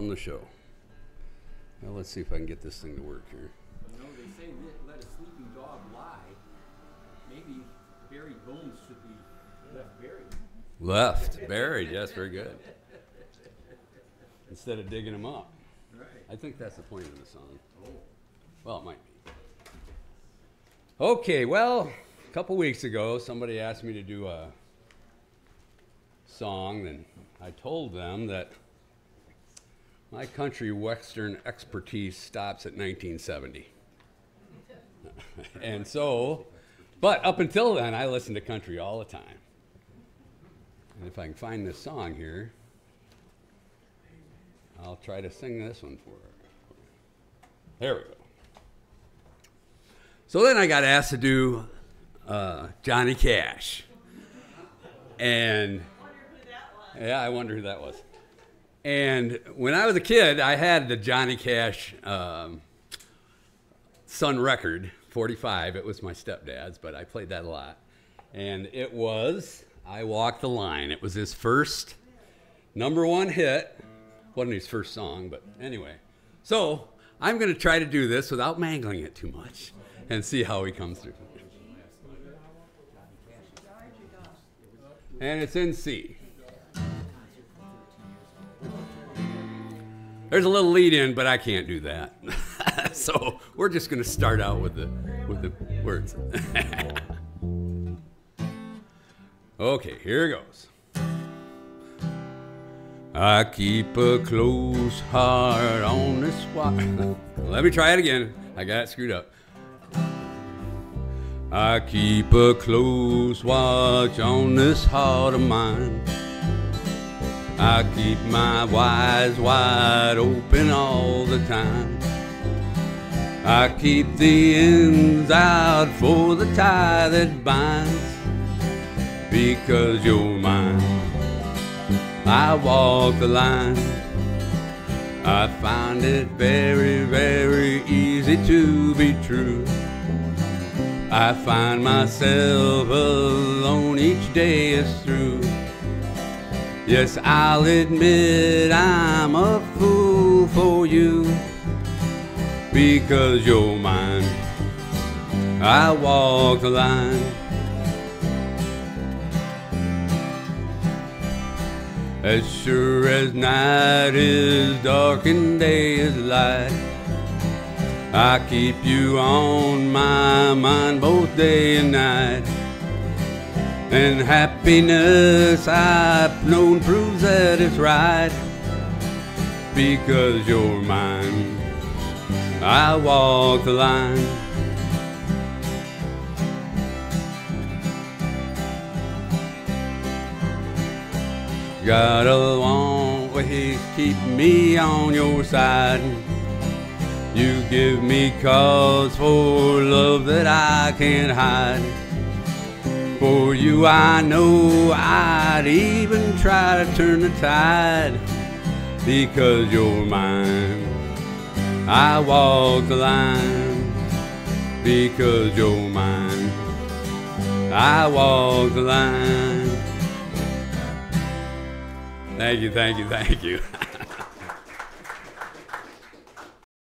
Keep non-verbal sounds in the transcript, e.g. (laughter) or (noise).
from the show. Well, let's see if I can get this thing to work here. You know, they say let a sleeping dog lie. Maybe buried bones should be left buried. Left, buried. Yes, very good. Instead of digging them up. Right. I think that's the point of the song. Oh. Well, it might be. Okay, well, a couple weeks ago, somebody asked me to do a song, and I told them that my country western expertise stops at 1970. and so, but up until then, I listened to country all the time. And if I can find this song here, I'll try to sing this one for her. There we go. So then I got asked to do uh, Johnny Cash. And yeah, I wonder who that was. And when I was a kid, I had the Johnny Cash um, Sun record, 45. It was my stepdad's, but I played that a lot. And it was I Walk the Line. It was his first number one hit. Wasn't his first song, but anyway. So I'm going to try to do this without mangling it too much and see how he comes through. And it's in C. There's a little lead in, but I can't do that. (laughs) so we're just going to start out with the with the words. (laughs) okay, here it goes. I keep a close heart on this wire. (laughs) Let me try it again. I got it screwed up. I keep a close watch on this heart of mine. I keep my eyes wide open all the time. I keep the ends out for the tie that binds. Because you're mine, I walk the line. I find it very, very easy to be true. I find myself alone each day is through. Yes, I'll admit I'm a fool for you because you're mine. I walk the line. As sure as night is dark and day is light, I keep you on my mind both day and night. And happiness I've known proves that it's right because you're mine. I walk the line. Got a long way to keep me on your side. You give me cause for love that I can't hide. For you, I know I'd even try to turn the tide because you're mine. I walk the line because you're mine. I walk the line. Thank you, thank you, thank you. (laughs)